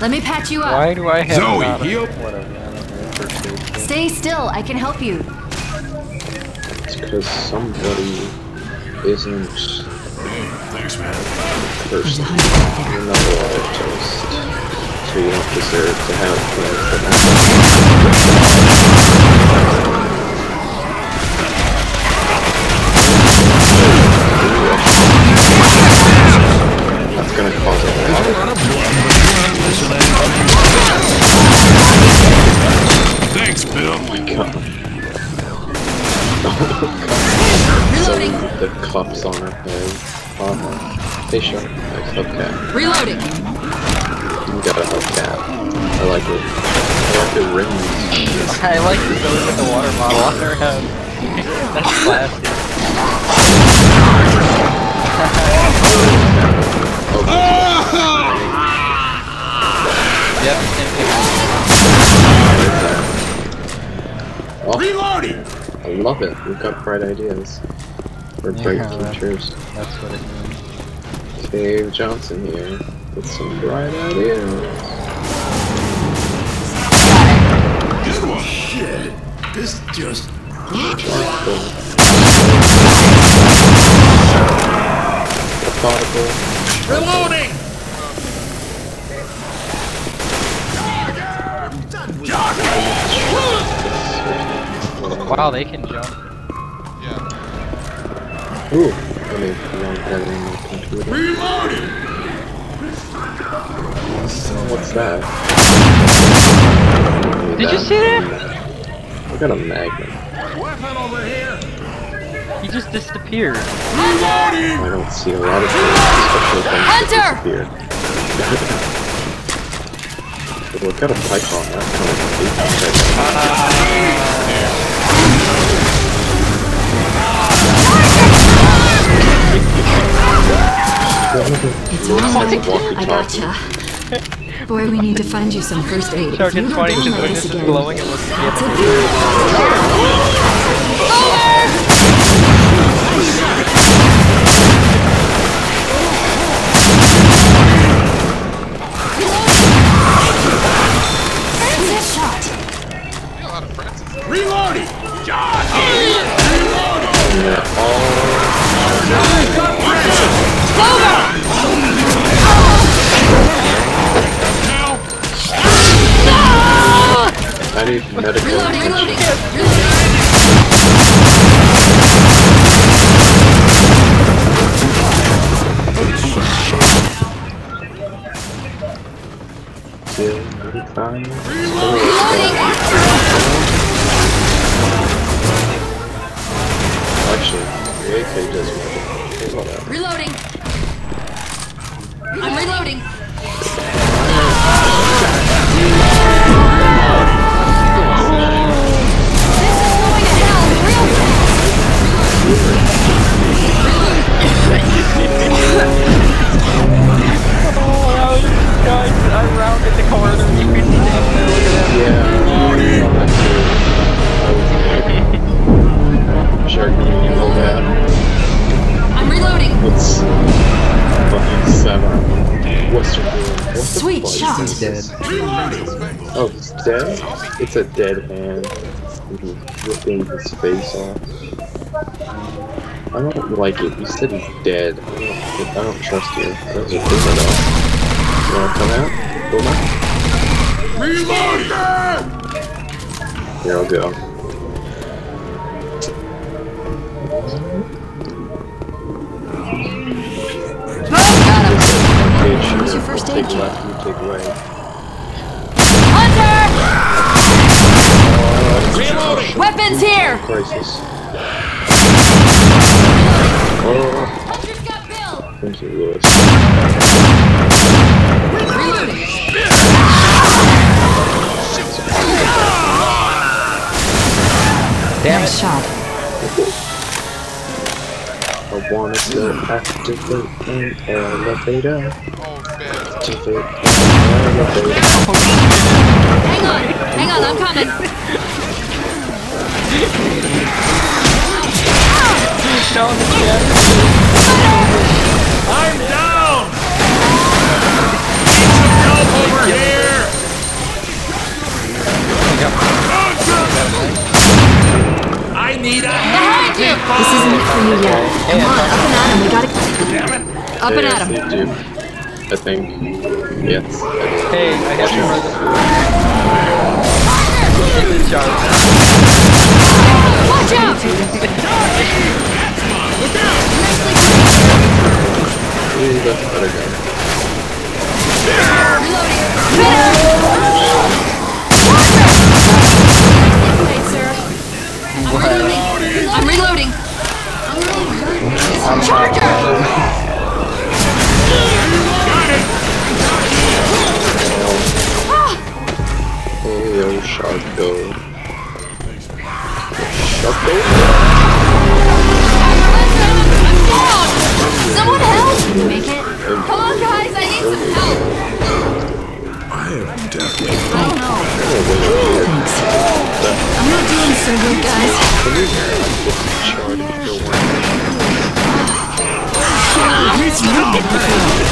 Let me patch you up. Why do I have Zoe, heal. Whatever, I don't know, first aid kit. Stay still. I can help you. It's because somebody isn't Thanks, man. There's a person. hundred out there. You're not a lot of toast. So you don't deserve to have plans for that. That's gonna cause the cups on her head. Uh-huh. Hey, sure. Nice hubcap. Reloading. You got a hubcap. I like it. I like the rings. I like the Zoe with the water bottle on her head. That's classic. Yep, same thing. Reloading. I love it. We've got bright ideas. We're bright Yeah, that- futures. That's what it means. Dave Johnson here with some bright ideas. Good one. Shit. This just. Charcoal. Methodical. Reloading. Wow, they can jump. Ooh, let me run that in my computer. Reloading. What's that? Did you see that? I got a magnum. Weapon over here. He just disappeared. Reloading. I don't see a lot of things, especially things Hunter! that disappear. Look at a python, that's kind of It's all right. I gotcha. Boy, we need to find you some first aid. If Shark you is go funny down because Actually, the AK does make Reloading. Fuck shot. is this? Oh, it's dead? It's a dead hand. He's ripping his face off. I don't like it. You said he's dead. I don't, I don't trust you. That was a good one though. You wanna come out? Go back? Reloading. Here, I'll go. Where's shooter. your first Take aid kit? left, you take right. Hunter! Reloading. Weapons here! Crisis. Oh, Hunter's got Bill! thank you, Lewis. Reloading. Damn Nice it. shot. I wanna go activate an elevator. That's a fake. Hang on, hang on, I'm coming. down again. I'm down! Need some help over here! I need a hand! This isn't for you yet. Come on, up and at him, we gotta... Damn it. Up and at him they do. I think. Yes. Hey, I have to run this. In the. Watch out! Ooh, that's better gun. Wait, sir. I'm reloading. I'm reloading. Charge for one. Charger!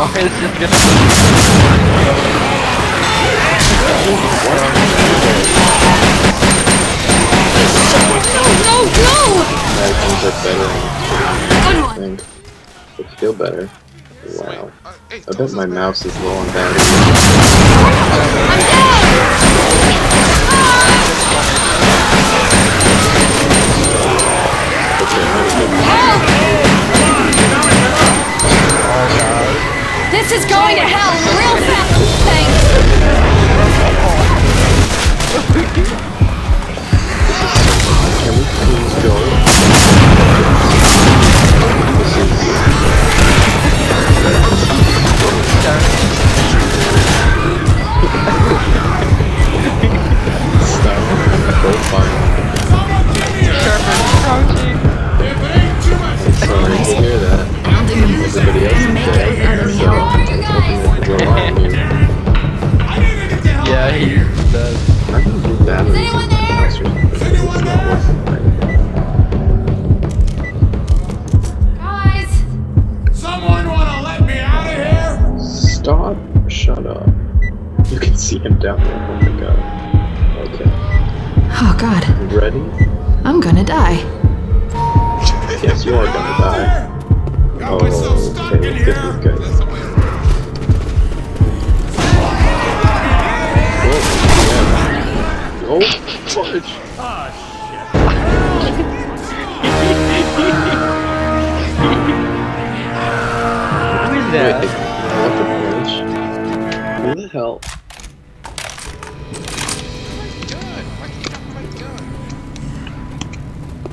It's just gonna. No, no! Bad things are better Good I one. think. Better. Wow. I bet my mouse is low on battery. Help! Shut up. You can see him down there. Oh my god. Okay. Oh god, You ready? I'm gonna die. Yes, you are gonna die. Got myself oh, stuck in okay, here. this is good. That's the way- Oh, yeah. Oh, fudge. Ah, Who is that? What? Who the hell?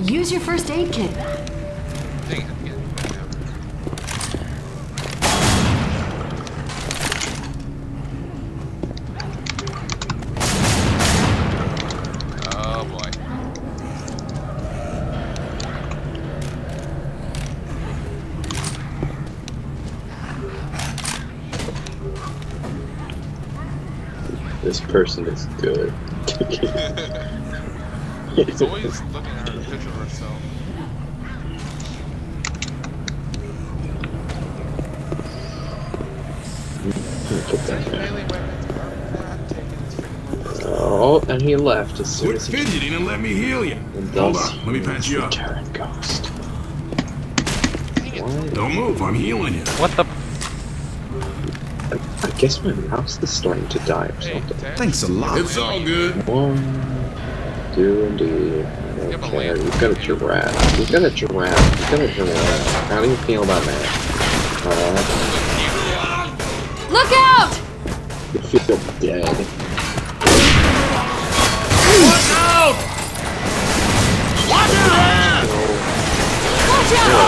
Use your first aid kit. This person is good. He's always looking at her picture of herself. Get that guy. Melee weapons are not taking his Oh, and he left as soon Quit as he fidgeting and let me heal you. and Hold on, let me patch you up. Ghost. Don't move, I'm healing you. What the? I, I guess my mouse is starting to die or Hey, something. Ted, Thanks a lot. It's all good. One, two, indeed. have a Okay, lamp. you've got a giraffe. You've got a giraffe. You've got a giraffe. How do you feel about that? Uh, Look out! you feel dead. Watch out! Behind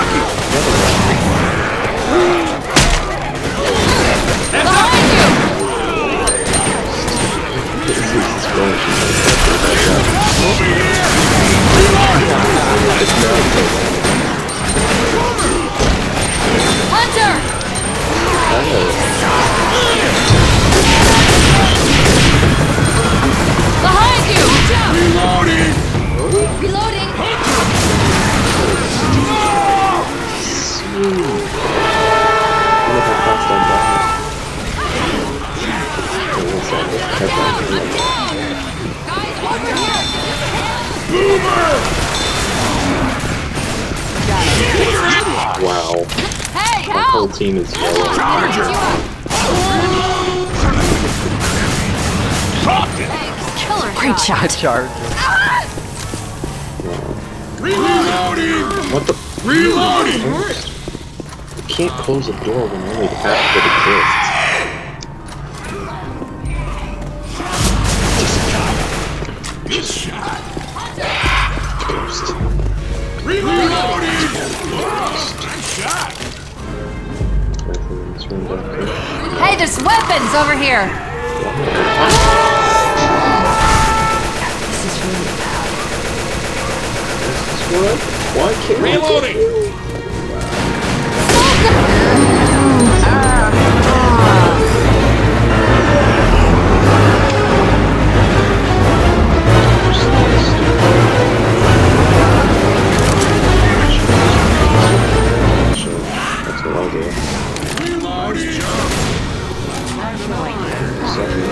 team is yellow. Patch you up! Great shot. Charge. Reloading! What the? Reloading! You can't close a door when only half of it Good shot. exists. Ghost. Reloading! Hey, there's weapons over here! This is really bad. What? Why can't Reloading! So,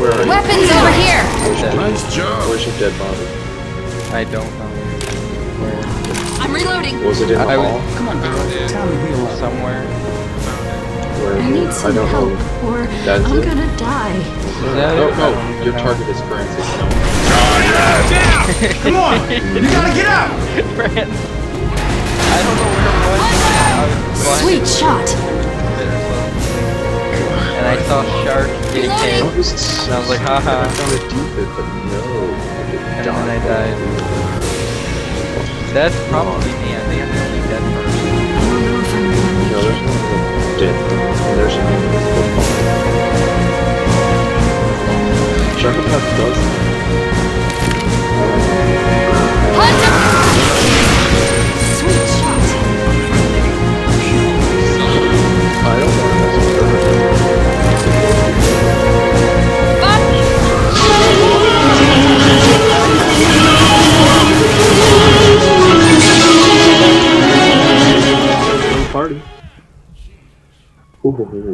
where are you? Weapons over here! Nice job. Where's your dead body? I don't know where. I'm reloading. Was it in the I hall? was- Found it. Somewhere. Where I need some don't help, know. or That's I'm it? gonna die. Is that Oh, it? I don't no, your target is Francis. No. Come on! You gotta get out! Brand. I don't know where it was. I was blind. Sweet shot. And I saw Shark getting Reloading. I hit. was so And I was like, haha. I found a defib, but no. And then I died. That's probably me. I think I'm the only dead person. I don't know if I'm gonna No, there's it. one dead. And there's an football. Sharkopath does Sweet shot. I don't want Ooh.